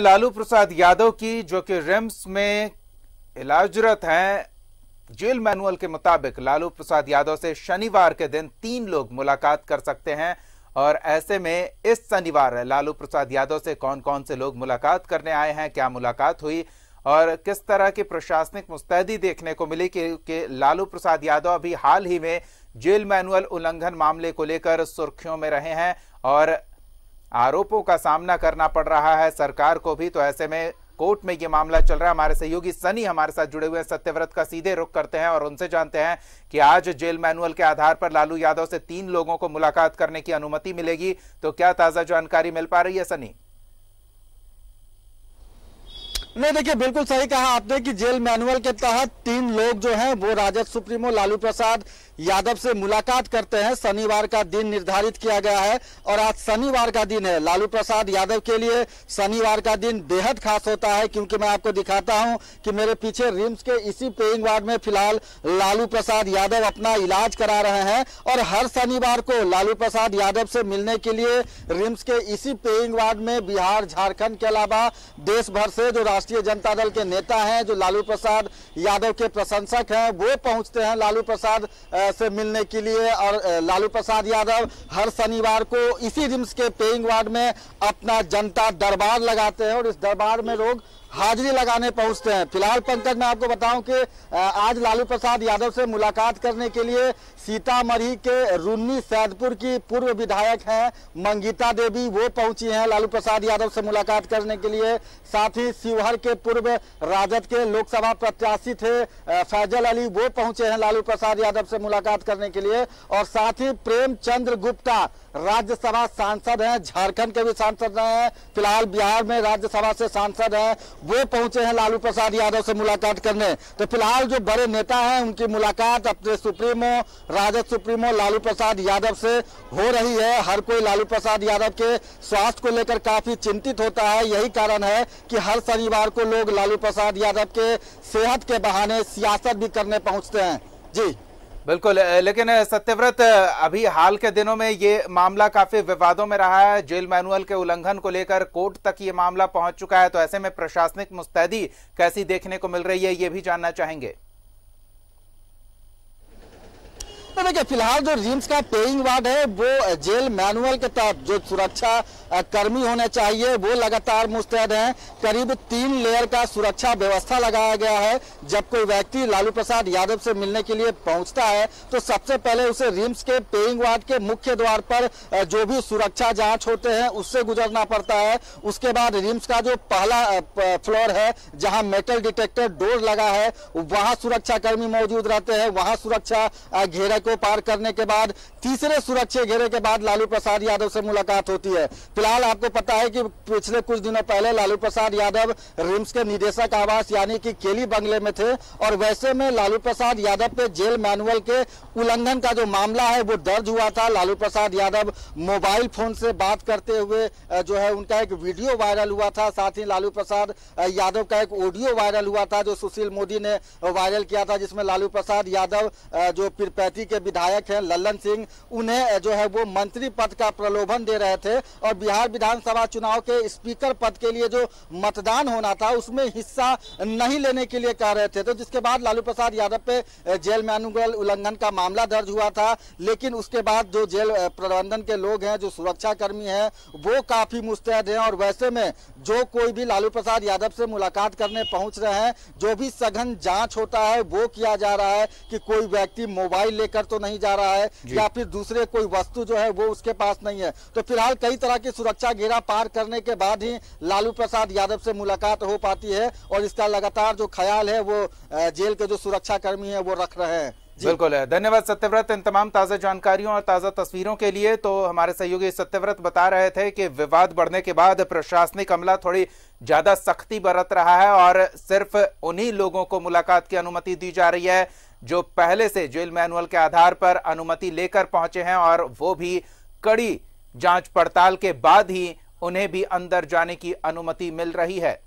लालू प्रसाद यादव की जो कि रिम्स में इलाजरत हैं। जेल मैनुअल के मुताबिक लालू प्रसाद यादव से शनिवार के दिन तीन लोग मुलाकात कर सकते हैं। और ऐसे में इस शनिवार लालू प्रसाद यादव से कौन कौन से लोग मुलाकात करने आए हैं क्या मुलाकात हुई और किस तरह की प्रशासनिक मुस्तैदी देखने को मिली कि, कि लालू प्रसाद यादव अभी हाल ही में जेल मैनुअल उल्लंघन मामले को लेकर सुर्खियों में रहे हैं। और आरोपों का सामना करना पड़ रहा है। सरकार को भी तो ऐसे में कोर्ट में ये मामला चल रहा है। हमारे सहयोगी सनी हमारे साथ जुड़े हुए सत्यव्रत का सीधे रुख करते हैं और उनसे जानते हैं कि आज जेल मैनुअल के आधार पर लालू यादव से तीन लोगों को मुलाकात करने की अनुमति मिलेगी। तो क्या ताज़ा जानकारी मिल पा रही है सनी? नहीं, देखिए, बिल्कुल सही कहा आपने कि जेल मैनुअल के तहत तीन लोग जो हैं, वो राजद सुप्रीमो लालू प्रसाद यादव से मुलाकात करते हैं। शनिवार का दिन निर्धारित किया गया है और आज शनिवार का दिन है। लालू प्रसाद यादव के लिए शनिवार का दिन बेहद खास होता है, क्योंकि मैं आपको दिखाता हूँ कि मेरे पीछे रिम्स के इसी पेइंग वार्ड में फ़िलहाल लालू प्रसाद यादव अपना इलाज करा रहे हैं और हर शनिवार को लालू प्रसाद यादव से मिलने के लिए रिम्स के इसी पेइंग वार्ड में बिहार, झारखंड के अलावा देश भर से जो राष्ट्रीय जनता दल के नेता हैं, जो लालू प्रसाद यादव के प्रशंसक हैं, वो पहुँचते हैं लालू प्रसाद से मिलने के लिए और लालू प्रसाद यादव हर शनिवार को इसी रिम्स के पेइंग वार्ड में अपना जनता दरबार लगाते हैं और इस दरबार में लोग हाजिरी लगाने पहुँचते हैं। फ़िलहाल पंकज, मैं आपको बताऊँ कि आज लालू प्रसाद यादव से मुलाकात करने के लिए सीतामढ़ी के रुन्नी सैदपुर की पूर्व विधायक हैं मंगीता देवी। वो पहुँची हैं लालू प्रसाद यादव से मुलाकात करने के लिए। साथ ही शिवहर के पूर्व राजद के लोकसभा प्रत्याशी थे फैजल अली। वो पहुँचे हैं लालू प्रसाद यादव से मुलाकात करने के लिए। और साथ ही प्रेमचंद्र गुप्ता राज्यसभा सांसद हैं। झारखंड के भी सांसद रहे हैं। फ़िलहाल बिहार में राज्यसभा से सांसद हैं। वो पहुँचे हैं लालू प्रसाद यादव से मुलाकात करने। तो फ़िलहाल जो बड़े नेता हैं, उनकी मुलाकात अपने सुप्रीमो, राजद सुप्रीमो लालू प्रसाद यादव से हो रही है। हर कोई लालू प्रसाद यादव के स्वास्थ्य को लेकर काफ़ी चिंतित होता है। यही कारण है कि हर शनिवार को लोग लालू प्रसाद यादव के सेहत के बहाने सियासत भी करने पहुँचते हैं। जी। बिल्कुल लेकिन सत्यव्रत अभी हाल के दिनों में ये मामला काफ़ी विवादों में रहा है। जेल मैनुअल के उल्लंघन को लेकर कोर्ट तक ये मामला पहुँच चुका है तो ऐसे में प्रशासनिक मुस्तैदी कैसी देखने को मिल रही है, ये भी जानना चाहेंगे। तो देखिए फ़िलहाल जो रिम्स का पेइंग वार्ड है, वो जेल मैनुअल के तहत जो सुरक्षा कर्मी होने चाहिए, वो लगातार मुस्तैद हैं। करीब तीन लेयर का सुरक्षा व्यवस्था लगाया गया है। जब कोई व्यक्ति लालू प्रसाद यादव से मिलने के लिए पहुँचता है तो सबसे पहले उसे रिम्स के पेइंग वार्ड के मुख्य द्वार पर जो भी सुरक्षा जाँच होते हैं, उससे गुजरना पड़ता है। उसके बाद रिम्स का जो पहला फ्लोर है, जहाँ मेटल डिटेक्टर डोर लगा है, वहाँ सुरक्षा कर्मी मौजूद रहते हैं। वहाँ सुरक्षा घेरे को पार करने के बाद, तीसरे सुरक्षा घेरे के बाद लालू प्रसाद यादव से मुलाकात होती है। फ़िलहाल आपको पता है कि पिछले कुछ दिनों पहले लालू प्रसाद यादव रिम्स के निदेशक आवास, यानी कि केली बंगले में थे, और वैसे में लालू प्रसाद यादव पे जेल मैनुअल के उल्लंघन का जो मामला है, वो दर्ज हुआ था। लालू प्रसाद यादव मोबाइल फ़ोन से बात करते हुए जो है उनका एक वीडियो वायरल हुआ था। साथ ही लालू प्रसाद यादव का एक ऑडियो वायरल हुआ था, जो सुशील मोदी ने वायरल किया था, जिसमें लालू प्रसाद यादव जो पिरपैती के विधायक हैं लल्लन सिंह। उन्हें जो है, वो मंत्री पद का प्रलोभन दे रहे थे और बिहार विधानसभा चुनाव के स्पीकर पद के लिए जो मतदान होना था, उसमें हिस्सा नहीं लेने के लिए कह रहे थे। तो जिसके बाद लालू प्रसाद यादव पे जेल मैनुअल उल्लंघन का मामला दर्ज हुआ था, लेकिन उसके बाद जो जेल प्रबंधन के लोग हैं, जो सुरक्षा कर्मी हैं, वो काफ़ी मुस्तैद हैं और वैसे में जो कोई भी लालू प्रसाद यादव से मुलाकात करने पहुँच रहे हैं, जो भी सघन जाँच होता है, वो किया जा रहा है कि कोई व्यक्ति मोबाइल लेकर तो नहीं जा रहा है या फिर दूसरे कोई वस्तु जो है वो उसके पास नहीं है। तो फ़िलहाल कई तरह की सुरक्षा घेरा पार करने के बाद ही लालू प्रसाद यादव से मुलाकात हो पाती है और इसका लगातार जो ख्याल है वो जेल के जो सुरक्षा कर्मी है वो रख रहे हैं। बिल्कुल है धन्यवाद सत्यव्रत इन तमाम ताज़ा जानकारियों और ताज़ा तस्वीरों के लिए। तो हमारे सहयोगी सत्यव्रत बता रहे थे कि विवाद बढ़ने के बाद प्रशासनिक अमला थोड़ी ज़्यादा सख्ती बरत रहा है और सिर्फ़ उन्हीं लोगों को मुलाकात की अनुमति दी जा रही है जो पहले से जेल मैनुअल के आधार पर अनुमति लेकर पहुँचे हैं और वो भी कड़ी जाँच पड़ताल के बाद ही उन्हें भी अंदर जाने की अनुमति मिल रही है।